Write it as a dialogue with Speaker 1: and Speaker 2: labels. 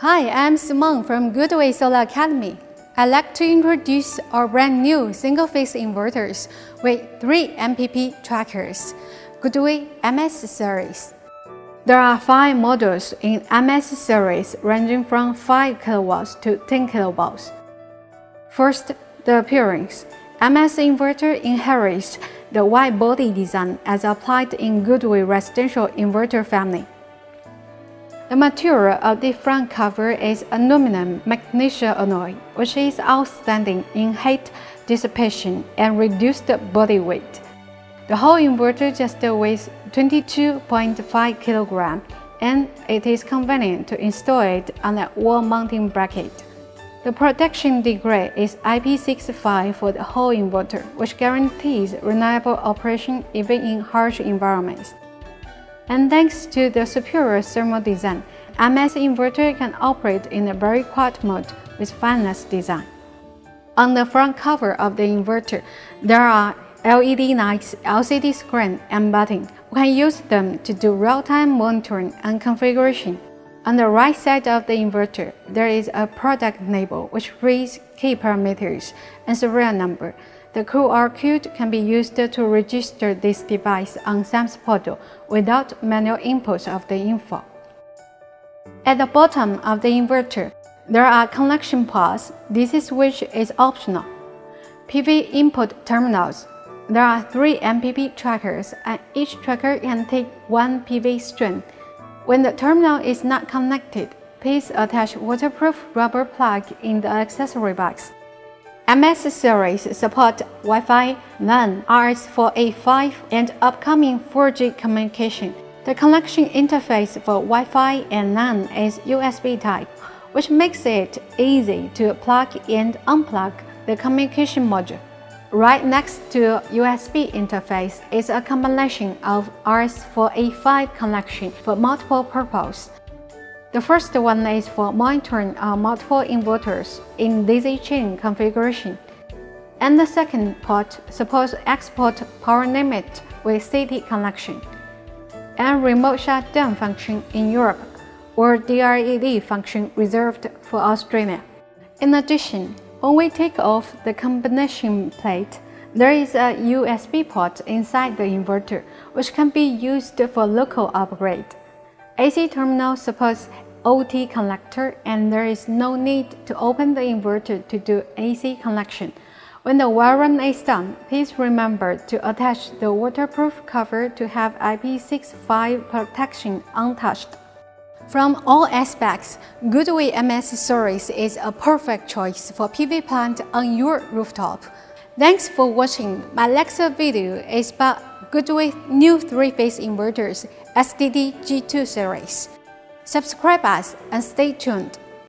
Speaker 1: Hi, I'm Simone from GoodWe Solar Academy. I'd like to introduce our brand new single-phase inverters with 3 MPP trackers, GoodWe MS series. There are 5 models in MS series ranging from 5 kW to 10 kV. First, the appearance. MS inverter inherits the wide body design as applied in GoodWe residential inverter family. The material of the front cover is aluminum magnesia alloy, which is outstanding in heat dissipation and reduced body weight. The whole inverter just weighs 22.5 kg and it is convenient to install it on a wall mounting bracket. The protection degree is IP65 for the whole inverter, which guarantees reliable operation even in harsh environments. And thanks to the superior thermal design, MS inverter can operate in a very quiet mode with fanless design. On the front cover of the inverter, there are LED lights, LCD screen, and button. We can use them to do real-time monitoring and configuration. On the right side of the inverter, there is a product label which reads key parameters and serial number. The QR code can be used to register this device on SEMS portal without manual input of the info. At the bottom of the inverter, there are connection ports. This switch is optional. PV input terminals. There are three MPP trackers and each tracker can take one PV string. When the terminal is not connected, please attach waterproof rubber plug in the accessory box. MS series support Wi-Fi, LAN, RS485, and upcoming 4G communication. The connection interface for Wi-Fi and LAN is USB type, which makes it easy to plug and unplug the communication module. Right next to USB interface is a combination of RS485 connection for multiple purposes. The first one is for monitoring uh, multiple inverters in daisy chain configuration. And the second port supports export power limit with CT connection and remote shutdown function in Europe or DRLE function reserved for Australia. In addition, when we take off the combination plate, there is a USB port inside the inverter which can be used for local upgrade. AC terminal supports OT connector and there is no need to open the inverter to do AC connection. When the wiring is done, please remember to attach the waterproof cover to have IP65 protection untouched. From all aspects, GoodWe MS Series is a perfect choice for PV plant on your rooftop. Thanks for watching. My next video is about GoodWe new three-phase inverters SDT G2 series. Subscribe us and stay tuned.